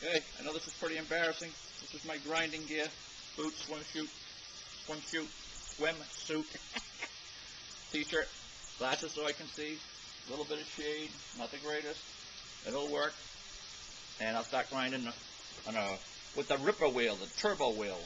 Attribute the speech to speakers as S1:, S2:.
S1: Okay, I know this is pretty embarrassing. This is my grinding gear, boots, swimsuit, swimsuit, swimsuit, t-shirt, glasses so I can see, a little bit of shade, not the greatest. It'll work. And I'll start grinding on a, with the ripper wheel, the turbo wheel.